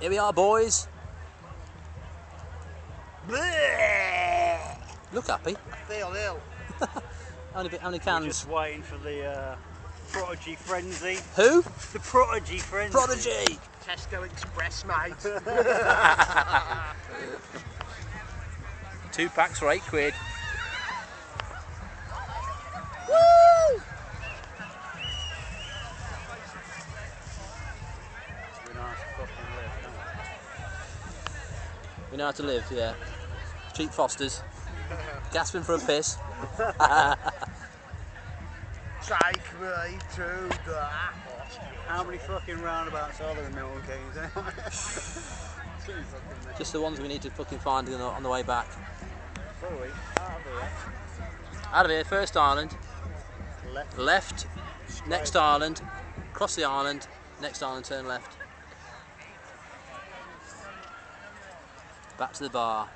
Here we are, boys. Look happy. I feel ill. How many, how many We're cans? just waiting for the uh, Prodigy Frenzy. Who? The Prodigy Frenzy. Prodigy. Tesco Express, mate. Two packs for eight quid. We know how to live, yeah. Cheap Fosters. Gasping for a piss. Take me to the? How many fucking roundabouts are there in Milton Keynes anyway? Too fucking many. Just the ones we need to fucking find on the, on the way back. Sorry, out of here. Out of here, first island, Left. left, next island, cross the island, next island, turn left. Back to the bar.